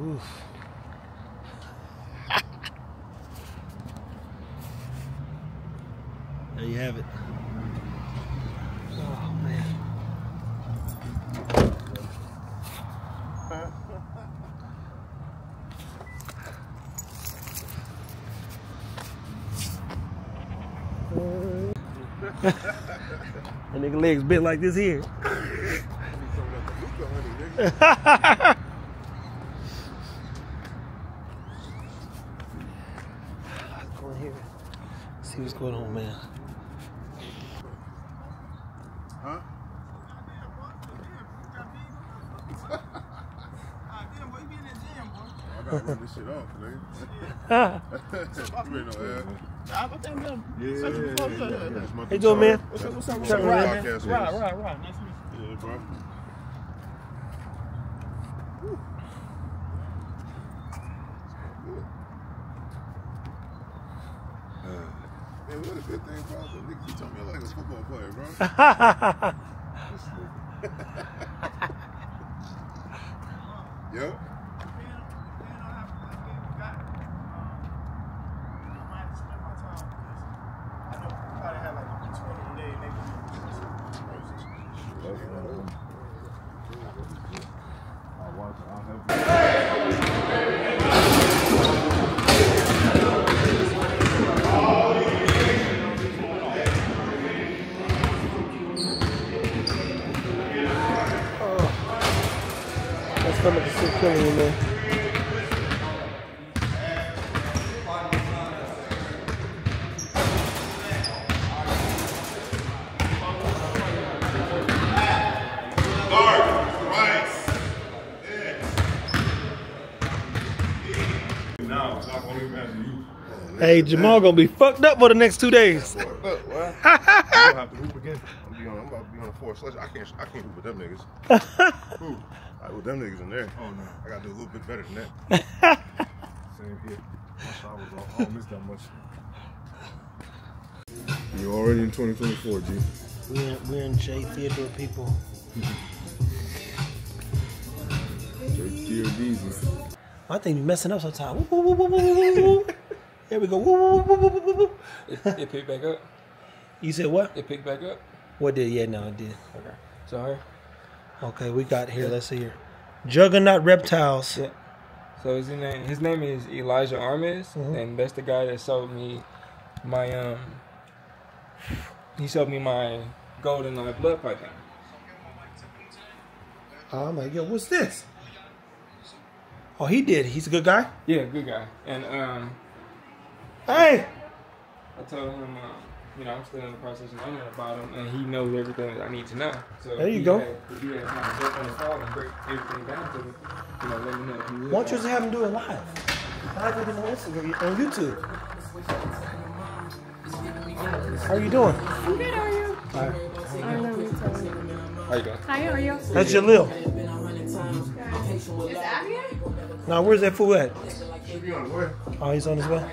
Oof. there you have it. Oh man. that nigga legs bent like this here. Let's go in here. See what's going on, man. Huh? I gotta run this shit off, nigga. Yeah, How you doing, man? What's up, what's What's up, man? Podcast Right, is. right, right. Nice to meet Yeah, bro. Man, what a good thing, bro. Nigga, you told me I like a football player, bro. Yep. That stomach is still killing you, man. Now, it's not only imagine you. Hey, Jamal gonna be fucked up for the next two days. Look, I'm gonna have to hoop again. I'm, be on, I'm about to be on a four sledge. I can't, I can't hoop with them niggas. Who? I, with them niggas in there. Oh no, I gotta do a little bit better than that. Same here. My shot was all, I don't oh, miss that much. You're already in 2024, G. We're, we're in J Theodore people. i think thing be messing up sometimes. Woo, woo, woo, woo, woo, woo, woo. There we go. Woo, woo, woo, woo, woo, woo, woo. It, it picked back up. You said what? It picked back up. What did? Yeah, no, it did. Okay. Sorry. Okay, we got here. Let's see here. Juggernaut reptiles. Yeah. So his name his name is Elijah Armis, Mhm. and that's the guy that sold me my um. He sold me my golden eye blood python. Oh my god, what's this? Oh, he did. He's a good guy. Yeah, good guy. And um, Hey, I told him, uh, you know, I'm still in the process of learning about him, and he knows everything that I need to know. So There you he go. Had, if you had time to jump on the call and break everything down to me, you know, let me know if you would. why don't you just have him do it live? Live it on Instagram, on YouTube. How are you doing? I'm good, how are you? All right. I love you, Tony. How you doing? Hi, how are you? That's Jalil. Is Abby here? Now, where's that fool at? Should be on the way. Oh, he's on his way.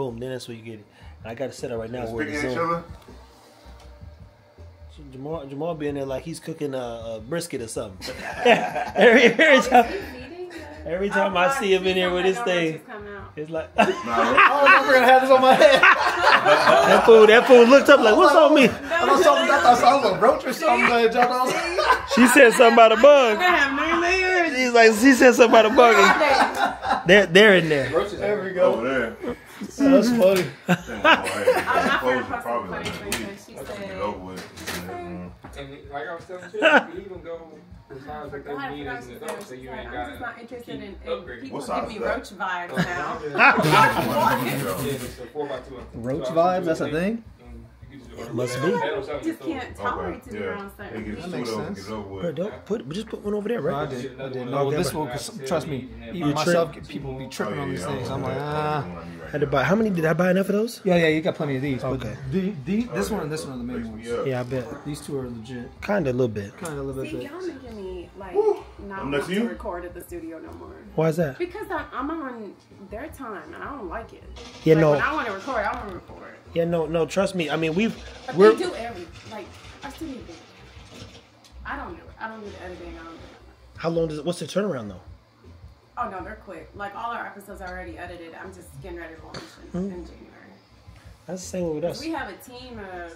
Boom. Then that's where you get it. I got it set up right now. Where Speaking it's of each other. Jamal, Jamal being there like he's cooking a, a brisket or something. every, every time, every time I see him in here with his thing, it's like Nah, Oh, we're gonna have this on my head. that fool. That fool looked up like, "What's on me?" I thought something. I thought I was a roach or something that jumped on. She said something about a bug. have. She's like, she said something about a bug. They're they're in there. There we over go. there. That's funny. Damn, boy, hey, I'm not gonna post like a next funny week. She said, over with. And like I was telling you, you even go as high as they God, need I as an forgot adult, so she you said, ain't I'm just not interested in, in people What give me roach vibes now. Yeah, it's a four by two. Roach vibes. That's a thing. and you can just order Must be. They don't sell them in just can't tolerate to be around yeah. certain They people. That makes two of them, sense. get it over Bro, with. don't put, just put one over there, right? I did. I did. Okay, No, but- this will. Trust me, even myself, trip. people be Oh, tripping yeah, on these yeah, things. I'm like, that- ah. That's the one I need right Had to buy. How many did I buy enough of those? Yeah, yeah, you got plenty of these. Okay. But the, the, this Oh, one and this one are the main ones. Yeah, I bet. These two are legit. Kind of a little bit. Kind of a little See, bit. y'all making me like not I'm want to to you? record at the studio no more. Why is that? Because I, I'm on their time and I don't like it. Yeah, like, no. When I want to record, I want to record. Yeah, no, no. Trust me. I mean, we've But we're they do every like our studio I don't do it. I don't do the editing. I don't do it. How long does it? What's the turnaround though? Oh no, they're quick. Like all our episodes are already edited. I'm just getting ready to launch in, hmm. in January. That's the same with us. We have a team of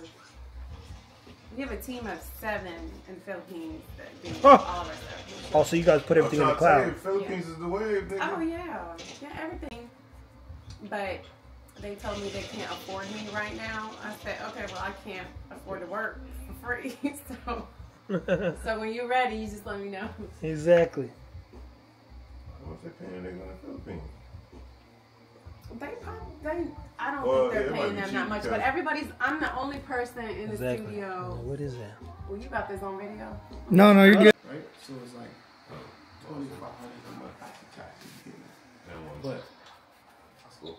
we have a team of seven in the Philippines that do Oh. all of our stuff. Oh, also, you guys put everything in the I'm trying to cloud. you, Philippines is the wave, nigga. Oh yeah, yeah, everything. But they told me they can't afford me right now. I said, okay, well I can't afford to work for free. so, so when you're ready, you just let me know. exactly. What's they paying niggas in the Philippines? They probably, they, I don't Well, think they're yeah, paying them that much. But everybody's, I'm the only person in the Exactly. studio. What is that? Well, you got this on video. No, no, you're good. right? So it's like twenty five hundred a month after taxes. you get it. But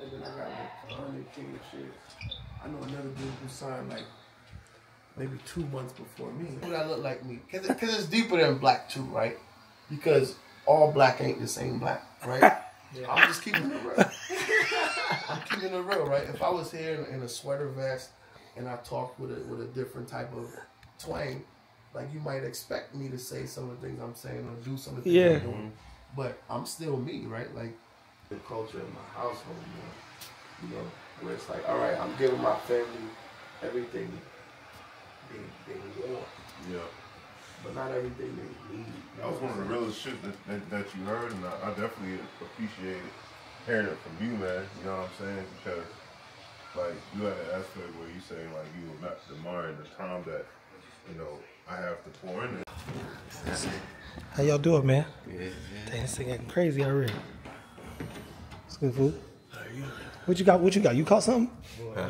and then I got like hundred K and shit. I know another dude who signed like maybe two months before me. Who that look like me? Cause, it, Cause it's deeper than black too, right? Because all black ain't the same black, right? I'm just keeping it real. I'm keeping it real, right? If I was here in, in a sweater vest and I talked with a with a different type of twang, like you might expect me to say some of the things I'm saying or do some of the things Yeah. I'm doing. Mm-hmm. But I'm still me, right? Like the culture in my household, you know, you know, where it's like, all right, I'm giving my family everything they, they want, Yeah. But not everything they need. That was one of the realest shit that, that, that you heard, and I, I definitely appreciated hearing it from you, man. You know what I'm saying? Because, like, you had an aspect where you say, like, you were not admiring the time that, you know, I have to pour in it. How y'all doing, man? Dang, this thing getting crazy already. It's good food. What you got? What you got? You caught something? Huh?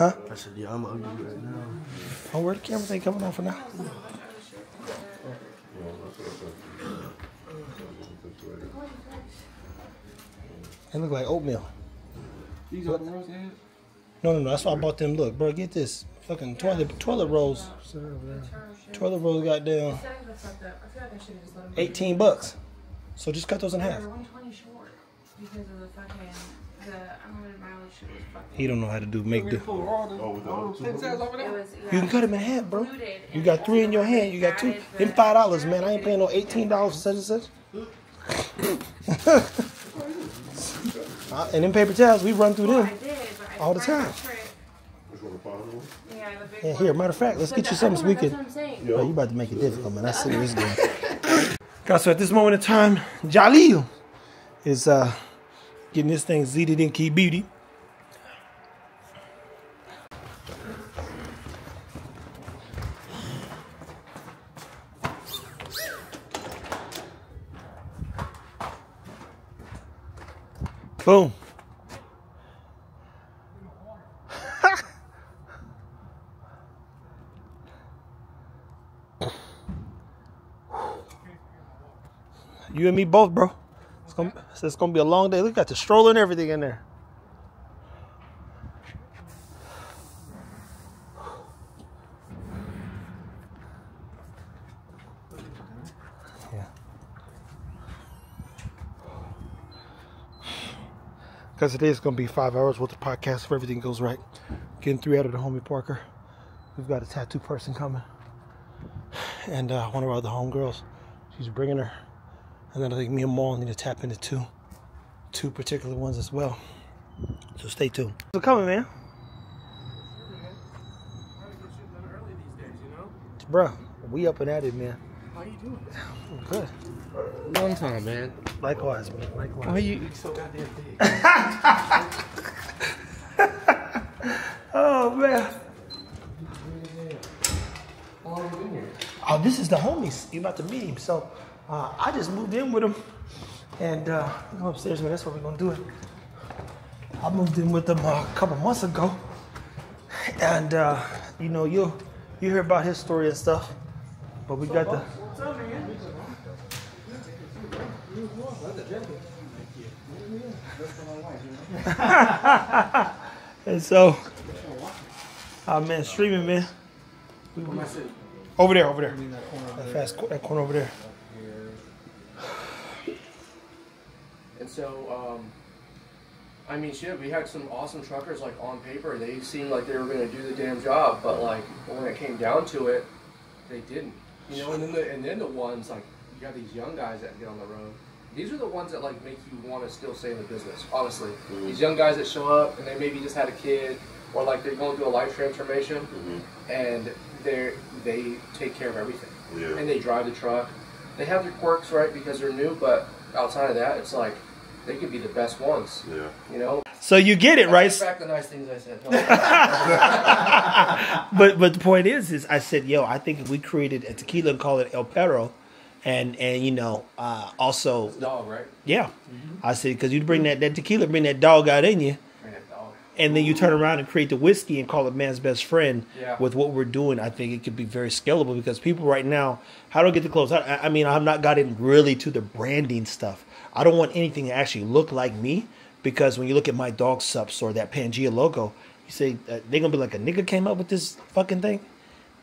I said, yeah, I'm ugly right now. Oh, where the camera thing coming on for now? They look like oatmeal. These are the rose heads? No, no, no. That's why I bought them. Look, bro, get this. Fucking toilet toilet rolls. Toilet rolls got down I feel like I should have just let them 18 bucks. So just cut those in half. They're 120 short because of the fucking the unlimited mileage shit was fucking. He don't know how to do make do. The, Oh, the all the two pin tails over It there? was. You can cut him in half, bro. You got three in your hand. You got two. Added Them five dollars, man. I ain't paying no eighteen dollars for such and such. Uh, and them paper towels, we run through Well, them. I did, but I all the time. trick. Which one, the final one? Yeah, the big here, matter of fact, let's But get you something so we can. That's what Bro, you about to make it difficult, man. I see what this doing. Guys, so at this moment in time, Jaleel is uh, getting this thing seated in Key Beauty. Boom. You and me both, bro. It's gonna, it's gonna be a long day. Look at the stroller and everything in there. Yeah. Because today is gonna be five hours worth of podcast if everything goes right. Getting three out of the homie Parker. We've got a tattoo person coming, and uh, one of our other homegirls. She's bringing her. And then I think me and Maul need to tap into two, two particular ones as well. So stay tuned. So coming, man. Bruh, we up and at it, man. How you doing? Good. Long time, man. Likewise, man. Likewise. Why you so goddamn big? Oh man. How long you been here? Oh, this is the homies. You about to meet him. So uh, I just moved in with him, and uh, go upstairs, man. That's what we're gonna do. It. I moved in with him uh, a couple months ago, and uh, you know you you hear about his story and stuff, but we got the. What's up, man? and so, uh, man, streaming, man. Over there, over there. That fast, that corner over there. So, um, I mean, shit, we had some awesome truckers like on paper. They seemed like they were gonna do the damn job, but like when it came down to it, they didn't. You know, and then the and then the ones like you got these young guys that get on the road. These are the ones that like make you want to still stay in the business. Honestly, these young guys that show up and they maybe just had a kid or like they're going through a life transformation, and they they take care of everything Yeah. and they drive the truck. They have their quirks, right, because they're new, but outside of that, it's like they could be the best ones. Yeah. You know, So you get it, I right? back the nice things I said. but but the point is, is I said, yo, I think if we created a tequila and call it El Perro, and and you know, uh, also, dog, right? yeah, I said because you bring that that tequila, bring that dog out in you, Bring that dog. and then you turn around and create the whiskey and call it man's best friend. Yeah. With what we're doing, I think it could be very scalable because people right now, how do I get the clothes? I, I mean, I've not gotten really to the branding stuff. I don't want anything to actually look like me because when you look at my dog subs or that Pangea logo, you say uh, they're gonna be like a nigga came up with this fucking thing,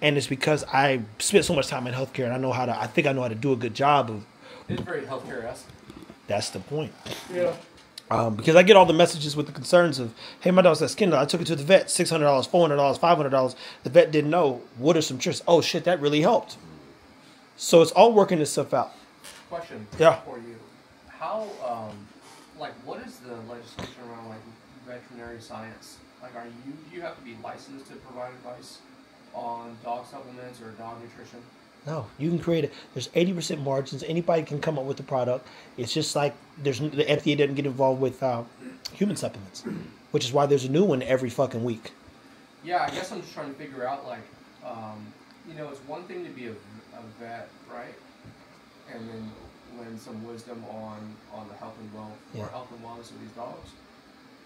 and it's because I spent so much time in healthcare and I know how to. I think I know how to do a good job of. It's very healthcare esque. That's the point. Yeah. Um, because I get all the messages with the concerns of, hey, my dog's got skin. I took it to the vet, six hundred dollars, four hundred dollars, five hundred dollars. The vet didn't know. What are some tricks? Oh shit, that really helped. So it's all working itself out. Question. Yeah. For you, how um, like what is the legislation around like veterinary science? Like, are you do you have to be licensed to provide advice on dog supplements or dog nutrition? No, you can create it. There's eighty percent margins. Anybody can come up with the product. It's just like there's the FDA doesn't get involved with uh, human supplements, which is why there's a new one every fucking week. Yeah, I guess I'm just trying to figure out like, um, you know, it's one thing to be a, a vet, right? And then lend some wisdom on on the health and well Yeah. or health and wellness of these dogs.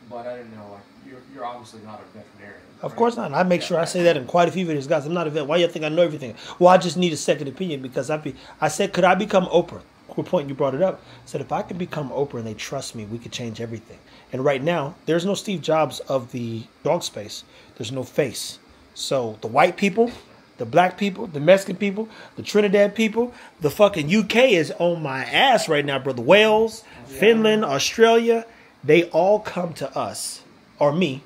But I didn't know like you're you're obviously not a veterinarian. Of right? course not. And I make Yeah. sure I say that in quite a few videos, guys. I'm not a vet. Why you think I know everything? Well, I just need a second opinion because I be. I said, could I become Oprah? Cool point. You brought it up. I said if I could become Oprah and they trust me, we could change everything. And right now, there's no Steve Jobs of the dog space. There's no face. So the white people, the black people, the Mexican people, the Trinidad people, the fucking UK is on my ass right now, brother. Wales, Finland, Australia, they all come to us or me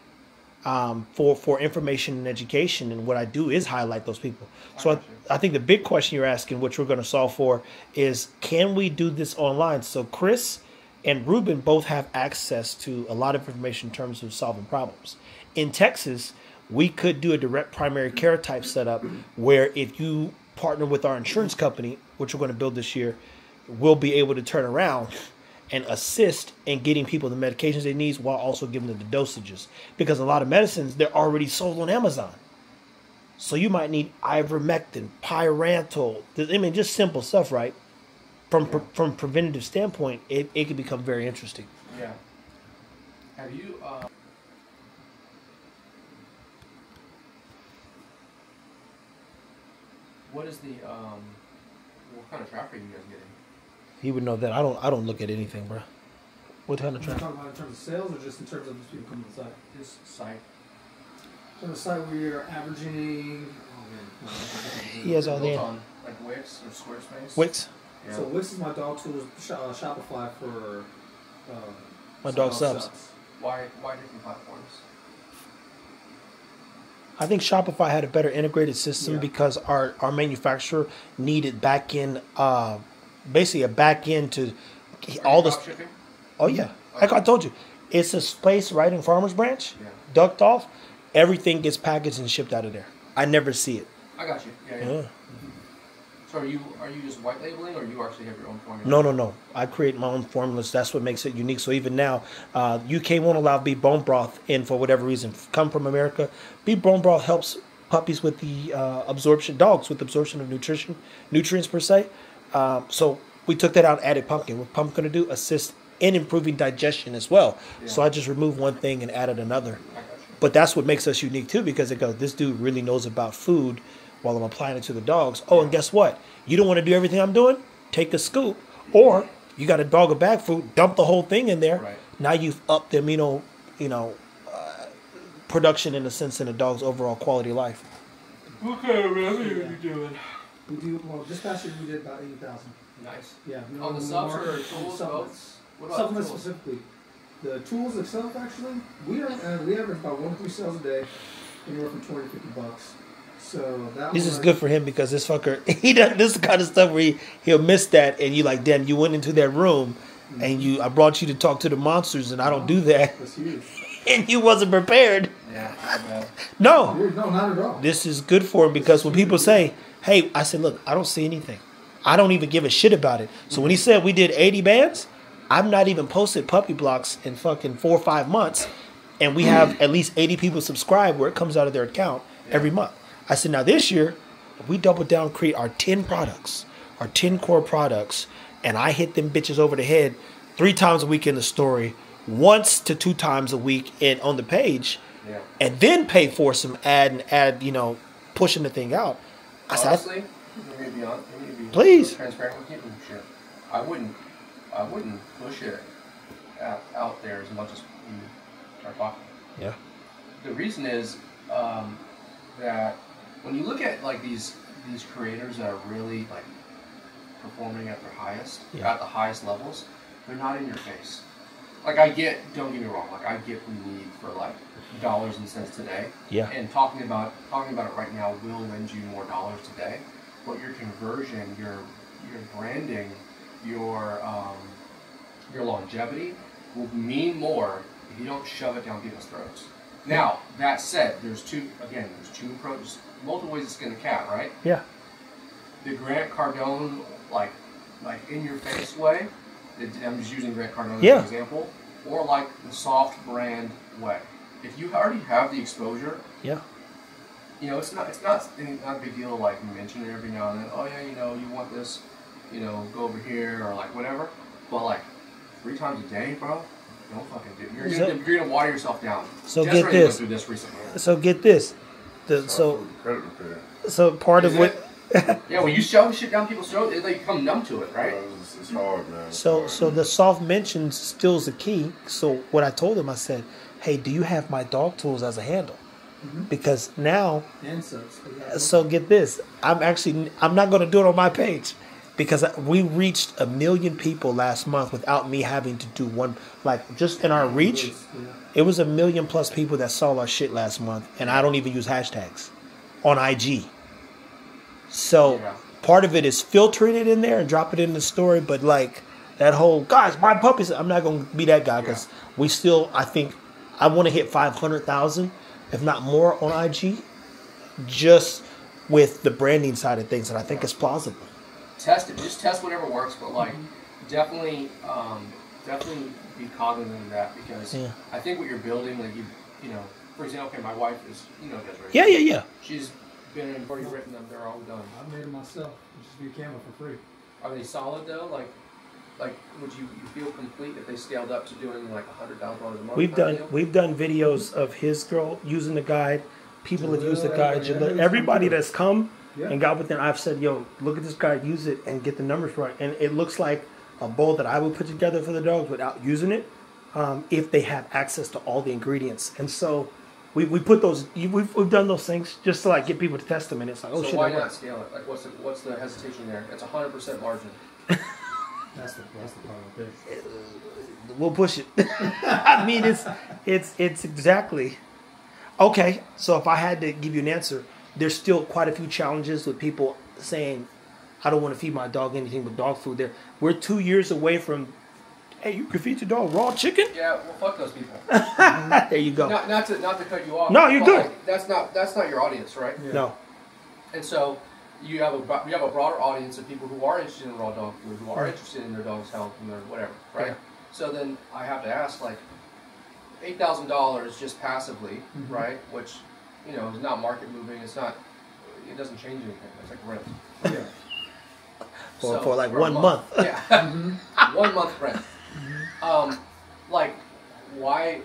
um, for for information and education. And what I do is highlight those people. So I, I think the big question you're asking, which we're going to solve for, is can we do this online? So Chris and Ruben both have access to a lot of information in terms of solving problems. In Texas, we could do a direct primary care type setup where if you partner with our insurance company, which we're going to build this year, we'll be able to turn around and assist in getting people the medications they need while also giving them the dosages. Because a lot of medicines they're already sold on Amazon. So you might need ivermectin, pyrantel. I mean, just simple stuff, right? From pre- from preventative standpoint, it, it can become very interesting. Yeah. Have you? Uh, what is the um? What kind of traffic are you guys getting? He would know that. I don't. I don't look at anything, bro. What kind of Are you traffic? talking about in terms of sales or just in terms of just people coming to the site? This site. On the site we're averaging. Oh man. He has all built the on like Wix or Squarespace. Wix. Yeah. So Wix is my dog tools. Sh- uh, Shopify for. Uh, My dog dog subs. why why different platforms? I think Shopify had a better integrated system Yeah. because our, our manufacturer needed back end, uh, basically a back end to Are all drop? Oh yeah, like I told you, it's a space right in Farmers Branch, Yeah. ducked off. Everything gets packaged and shipped out of there. I never see it. I got you. Yeah, yeah. Yeah. So are you are you just white labeling, or you actually have your own formula? No, no, no. I create my own formulas. That's what makes it unique. So even now, uh, UK won't allow beef bone broth in for whatever reason. Come from America, beef bone broth helps puppies with the uh, absorption, dogs with absorption of nutrition, nutrients per se. Um, so we took that out, and added pumpkin. What pumpkin to do? Assist in improving digestion as well. So I just removed one thing and added another. I got you. But that's what makes us unique too, because it goes, this dude really knows about food while I'm applying it to the dogs. Oh, and guess what? You don't want to do everything I'm doing? Take a scoop. Or you got a dog of bag food, dump the whole thing in there. Right. Now you've upped the amino, you know, uh, production in a sense in a dog's overall quality of life. Okay, man, what are you doing? we do well. This past year we did about eighty thousand. Nice. Yeah. On the subs or tools, supplements. both? What about Supplements tools? specifically. the tools itself, actually, we are uh, we average about one to three sales a day, anywhere from twenty to fifty bucks. So that This is good for him because this fucker he does this is the kind of stuff where he, he'll miss that and you like damn you went into that room and you I brought you to talk to the monsters and I don't do that and you wasn't prepared. Yeah. yeah. No. Dude, no, not at all. This is good for him because when people say, "Hey," I said, "Look, I don't see anything. I don't even give a shit about it." So when he said we did 80 bands, I've not even posted puppy blocks in fucking 4 or 5 months and we have at least 80 people subscribe where it comes out of their account every month. I said, "Now this year, we double down create our 10 products, our 10 core products, and I hit them bitches over the head 3 times a week in the story, once to 2 times a week in on the page." Yeah. and then pay for some ad and ad, you know, pushing the thing out. I said, Honestly, let me be honest. Let me be Please. transparent with you. Shit, I wouldn't. I wouldn't push it out, out there as much as you are talking. yeah, The reason is um, that when you look at like these these creators that are really like performing at their highest, Yeah. at the highest levels, they're not in your face. Like I get, don't get me wrong, like I get the need for like dollars and cents today. Yeah. And talking about talking about it right now will lend you more dollars today, but your conversion, your your branding, your um, your longevity will mean more if you don't shove it down people's throats. Now, that said, there's two again, there's two approaches, multiple ways to skin a cat, right? yeah, The Grant Cardone, like like in your face way. I'm just using Grant Cardone Yeah. as an example, or like the soft brand way. If you already have the exposure, yeah, you know, it's not it's not any, not a big deal. Like you mention it every now and then. Oh yeah, you know, you want this, you know, go over here or like whatever. But like three times a day, bro, don't fucking do. it. You're So- gonna you're gonna water yourself down. So Desiree get this. Went this recently. So get this, the oh, so credit repair. so part of Is what? Yeah, when you shove shit down people's throat, they like become numb to it, right? Bro, It's, it's hard, man. It's so hard. so the soft mention still is the key. So what I told him, I said, hey, do you have my dog tools as a handle? Mm-hmm. Because now And subs. we have- So get this. I'm actually I'm not going to do it on my page because we reached a million people last month without me having to do one like just in our reach. Yeah. It was a million plus people that saw our shit last month and I don't even use hashtags on IG. So Yeah. part of it is filtering it in there and drop it in the story, but like that whole guys, my puppies. I'm not going to be that guy because we still. I think I want to hit 500,000, if not more, on IG, just with the branding side of things, and I think it's plausible. Test it. Just test whatever works, but like definitely, um, definitely be cognizant of that because Yeah. I think what you're building, like you, you know, for example, okay, my wife is, you know, Desiree. Yeah, yeah, yeah. She's been and already written them. They're all done. I made them myself. Just be a camera for free. Are they solid though? Like, like would you, you feel complete if they scaled up to doing like a hundred thousand dollars a month? We've done deal? we've done videos of his girl using the guide. People have used the guide. yeah, it's Everybody that's come Yeah. and got within, I've said, "Yo, look at this guide. Use it and get the numbers right." And it looks like a bowl that I would put together for the dogs without using it, um, if they have access to all the ingredients. And so, we, we put those. We've, we've done those things just to like get people to test them, and it's like, oh so shit, why that not scale it? Like, what's the what's the hesitation there? It's a hundred percent margin. That's the that's the part right there. We'll push it. I mean, it's it's it's exactly okay. So if I had to give you an answer, there's still quite a few challenges with people saying, "I don't want to feed my dog anything but dog food." There, we're two years away from. Hey, you can feed your dog raw chicken. Yeah, well, fuck those people. there you go. Not, not to not to cut you off. No, you're good. like, that's not that's not your audience, right? No, And so you have a bro- you have a broader audience of people who are interested in raw dog food, who are interested in their dog's health and their whatever, right? Yeah. So then I have to ask, like, eight thousand dollars just passively, Mm-hmm. right? Which you know it's not market moving. It's not. It doesn't change anything. It's like rent. Yeah. For- So, for like a one month. yeah, one month rent. Mm-hmm. Um, like, why?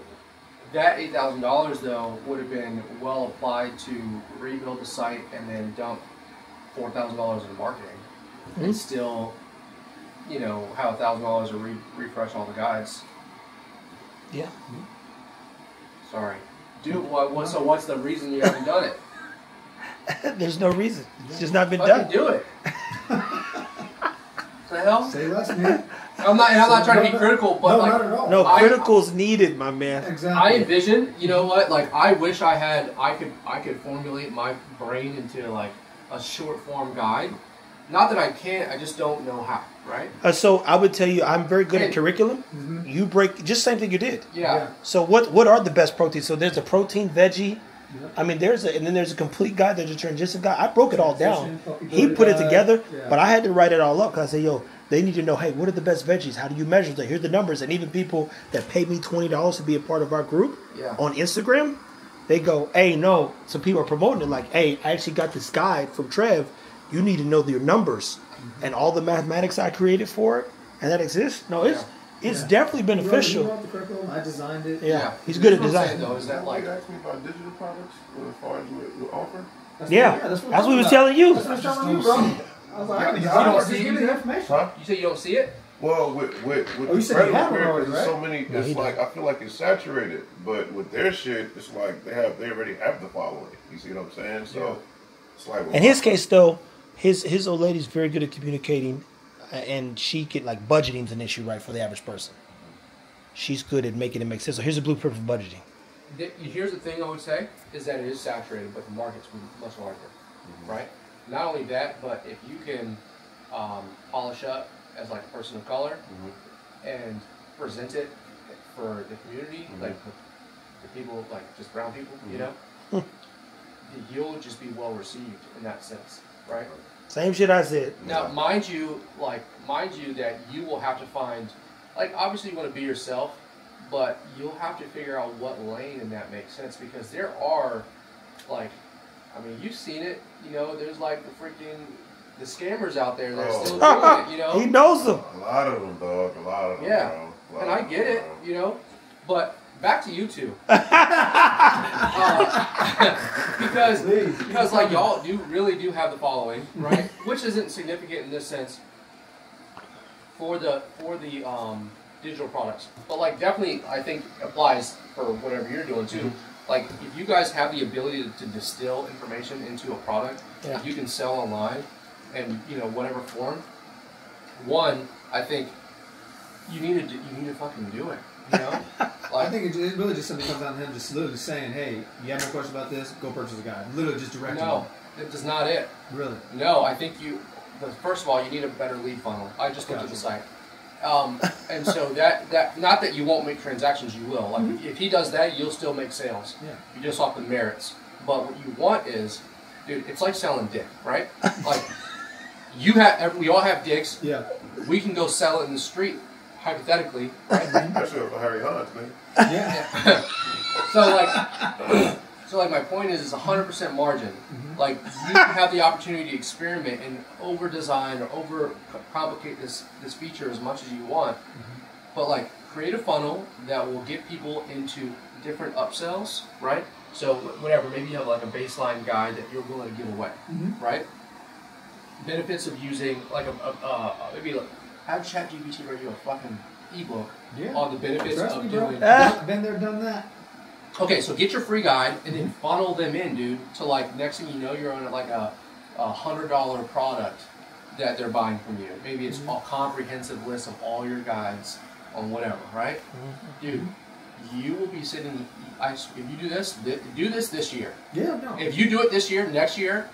That eight thousand dollars though would have been well applied to rebuild the site and then dump four thousand dollars in marketing, and mm-hmm. still, you know, have a thousand dollars to re- refresh all the guides. yeah. Mm-hmm. Sorry, dude. What, what? So what's the reason you haven't done it? There's no reason. It's just not been Fucking done. do it. The hell? Say less, man. I'm not, I'm not trying to be critical, but no, like, not at all. No, I- critical's needed, my man. exactly. I envision, you know what? Like, I wish I had, I could, I could formulate my brain into like a short form guide. Not that I can't, I just don't know how. Right? Uh, so I would tell you, I'm very good at Hey. curriculum. Mhm. You break just same thing you did. Yeah. Yeah. So what what are the best proteins? So there's a protein veggie. Yeah. I mean, there's a and then there's a complete guide. There's a transition guide. I broke it all down. He put it together, Yeah. but I had to write it all up because I say, yo, they need to know, hey, what are the best veggies? How do you measure them? Here's the numbers. And even people that pay me twenty dollars to be a part of our group Yeah. on Instagram, they go, hey, no. Some people are promoting it like, hey, I actually got this guide from Trev. You need to know your numbers Mm-hmm. and all the mathematics I created for it, and that exists. No, it's it's Yeah. definitely He wrote- he beneficial. wrote the curriculum. I designed it. Yeah, he's good at That's what I'm saying, design. Though, is that like, you asked me about digital products as far as what you offer? That's Yeah, what, that's I'm what we was telling you. That's what I'm telling you, bro. I was like, I can You design don't see Just give me the information. Huh? you say you don't see it? Well, with with with Oh, you the said you credit have one repair, already, there's so many. No, he It's like I feel like it's saturated, but with their shit, it's like they have they already have the following. You see what I'm saying? So it's like In his case, though, his his old lady's very good at communicating, uh, and she can like budgeting's an issue, right, for the average person. She's good at making it make sense. So here's a blueprint for budgeting. Here's the thing I would say is that it is saturated, but the market's much larger, right? Not only that, but if you can um, polish up as like a person of color and present it for the community, like the, the people, like just brown people, you know, you'll just be well received in that sense, right? Same shit I said. Now, mind you, like, mind you that you will have to find, like, obviously you want to be yourself, but you'll have to figure out what lane in that makes sense because there are, like, I mean, you've seen it, you know, there's like the freaking, the scammers out there that are Oh. still doing it, you know? he knows them. A lot of them, dog. A lot of them. Yeah. Bro. And I get them, it, you know, but back to you two. Uh, because Please. because like y'all do really do have the following, right? Which isn't significant in this sense for the for the um, digital products, but like definitely I think applies for whatever you're doing too. Like if you guys have the ability to, to distill information into a product Yeah. you can sell online, and you know whatever form. One, I think you need to you need to fucking do it. You know, I think it, it really just simply comes down to him just literally saying, "Hey, you have no question about this? Go purchase a guy. Literally just directing no, that is not it. Really. No, I think you. First of all, you need a better lead funnel. I just looked at the site, um, and so that that not that you won't make transactions, you will. Like if, if he does that, you'll still make sales. Yeah. You just off the merits. But what you want is, dude, it's like selling dick, right? like you have, we all have dicks. Yeah. We can go sell it in the street, hypothetically, right? Especially for Harry Hunt, man. Yeah. so like, so like my point is, it's 100% margin. Like you have the opportunity to experiment and over design or over complicate this this feature as much as you want, but like create a funnel that will get people into different upsells, right? So whatever, maybe you have like a baseline guide that you're willing to give away, Mhm. right? Benefits of using like a, a, a maybe like have ChatGPT write you a fucking ebook Yeah. on the benefits Trust of me, bro. doing. Ah. Been there, done that. Okay, so get your free guide and then mm-hmm. funnel them in, dude. To like next thing you know, you're on like a, a hundred dollar product that they're buying from you. Maybe it's mm-hmm. a comprehensive list of all your guides on whatever, right? Mm-hmm. Dude, you will be sitting. I, if you do this, th- do this this year. Yeah. No. If you do it this year, next year,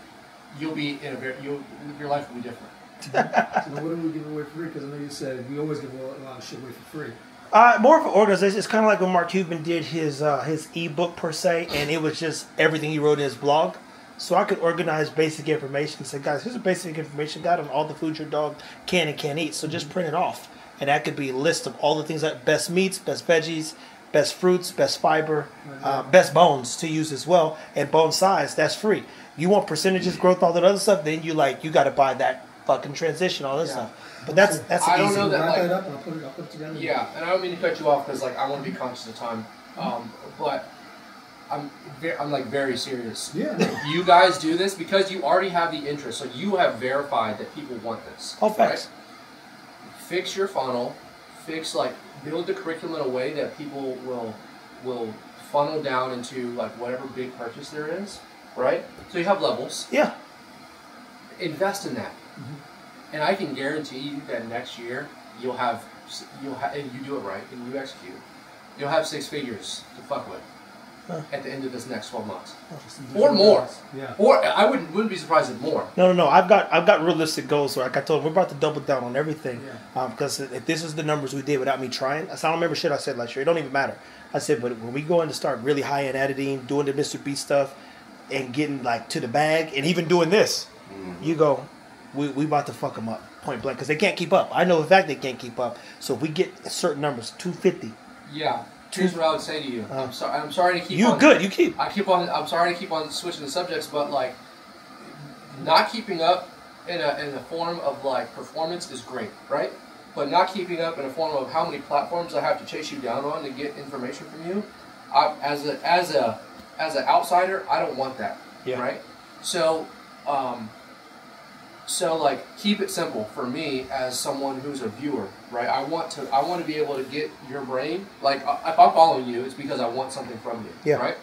you'll be in a very. You'll, your life will be different. So what do we give away for free? Because I know you said we always give a lot of shit away for free. Uh, more of an organization. It's kind of like when Mark Cuban did his uh, his ebook per se, and it was just everything he wrote in his blog. So I could organize basic information and say, guys, here's a basic information guide on all the foods your dog can and can't eat. So just print it off, and that could be a list of all the things that best meats, best veggies, best fruits, best fiber, uh, best bones to use as well, and bone size. That's free. You want percentages, growth, all that other stuff. Then you like you got to buy that fucking transition, all this Yeah. stuff. But that's that's I don't easy. know that, write like- that up and I'll put it. I'll put it together. Yeah, and I don't mean to cut you off because like I want to be conscious of time, um, but I'm ve- I'm like very serious. Yeah. If you guys do this because you already have the interest, so you have verified that people want this. Oh, facts. Fix your funnel, fix like build the curriculum in a way that people will will funnel down into like whatever big purchase there is, right? So you have levels. Yeah. Invest in that. And I can guarantee you that next year you'll have you'll have and you do it right and you execute, you'll have six figures to fuck with Huh. at the end of this next twelve months, or more. Yeah. Or I wouldn't wouldn't be surprised if more. No, no, no. I've got I've got realistic goals. So like I told, him, we're about to double down on everything. Yeah. Um, because if this is the numbers we did without me trying, I don't remember shit I said last year. It don't even matter. I said, but when we go in to start really high end editing, doing the Mr. B stuff, and getting like to the bag, and even doing this, mm-hmm. you go, we we about to fuck them up point blank because they can't keep up. I know the fact they can't keep up. So if we get certain numbers, two fifty, Yeah. Here's what I would say to you. Uh, I'm sorry. I'm sorry to keep. you on, good. You keep. I keep on. I'm sorry to keep on switching the subjects, but like, not keeping up in a in a form of like performance is great, right? But not keeping up in a form of how many platforms I have to chase you down on to get information from you, I, as a as a as an outsider, I don't want that, Yeah. right? So, um, so like keep it simple for me as someone who's a viewer, right? I want to I want to be able to get your brain. Like uh, if I'm following you, it's because I want something from you, Yeah. right?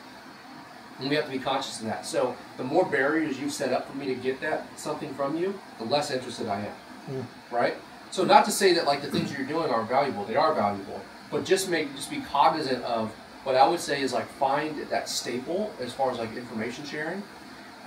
And we have to be conscious of that. So the more barriers you set up for me to get that something from you, the less interested I am, Mm. right? So not to say that like the things you're doing aren't valuable; they are valuable. But just make just be cognizant of what I would say is like find that staple as far as like information sharing.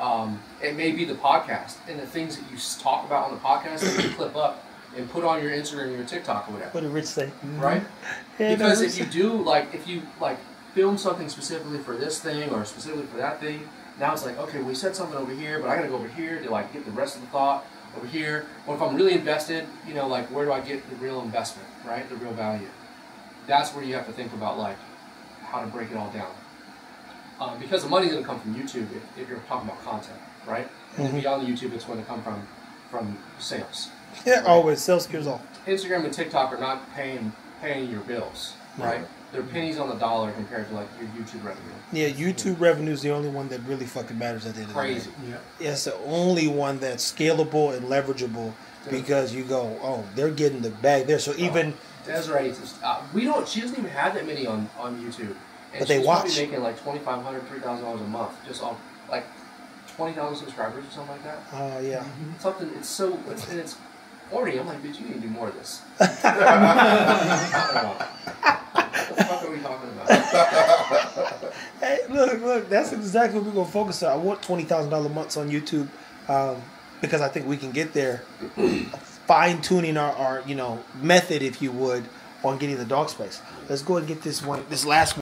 Um, it may be the podcast and the things that you talk about on the podcast that you clip up and put on your Instagram or your TikTok or whatever, What did Rich say? right? Yeah, because no, if you do like if you like film something specifically for this thing or specifically for that thing now it's like okay we said something over here but i gotta go over here to like get the rest of the thought over here. Or if i'm really invested you know like where do i get the real investment right? The real value. That's where you have to think about like how to break it all down um, because the money's going to come from youtube if, if you're talking about content right and then beyond the youtube it's going to come from from sales Yeah, always sales gears off. Instagram and TikTok are not paying paying your bills, right? They're pennies on the dollar compared to like your YouTube revenue. Yeah, YouTube revenue is the only one that really fucking matters at the end of the day. Crazy. Yeah. It's the only one that's scalable and leverageable because you go, oh, they're getting the bag there. So even Desiree, just, uh, we don't. She doesn't even have that many on on YouTube, and But they watch. making like twenty five hundred, three thousand dollars a month, just on like twenty thousand subscribers or something like that. uh, yeah, Something. It's so. It's, and it's forty. I'm like, bitch, you need to do more of this. what the fuck are we talking about? Hey, look, look, that's exactly what we're gonna focus on. I want twenty thousand dollar months on YouTube um, because I think we can get there. Fine tuning our, our, you know, method, if you would, on getting the dog space. Let's go and get this one, this last one.